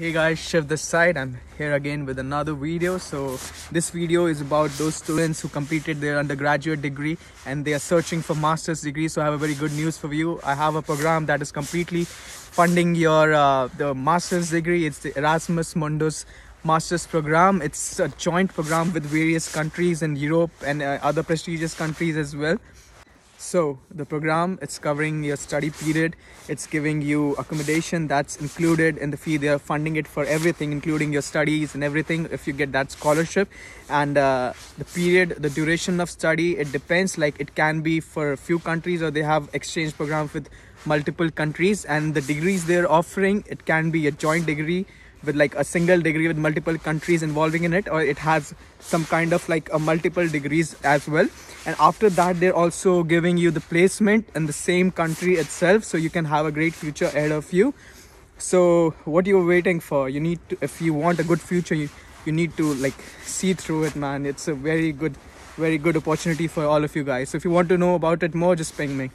Hey guys, Shiv this side. I'm here again with another video. So this video is about those students who completed their undergraduate degree and they are searching for master's degree. So I have a very good news for you. I have a program that is completely funding your uh, the master's degree. It's the Erasmus Mundus master's program. It's a joint program with various countries in Europe and uh, other prestigious countries as well so the program it's covering your study period. It's giving you accommodation that's included in the fee. They are funding it for everything including your studies and everything if you get that scholarship. And uh, the period the duration of study it depends. Like it can be for a few countries or they have exchange programs with multiple countries. And the degrees they're offering it can be a joint degree with like a single degree with multiple countries involving in it or it has some kind of like a multiple degrees as well. And after that they're also giving you the placement in the same country itself so you can have a great future ahead of you. So what you're waiting for you need to if you want a good future you, you need to like see through it man. It's a very good very good opportunity for all of you guys. So if you want to know about it more just ping me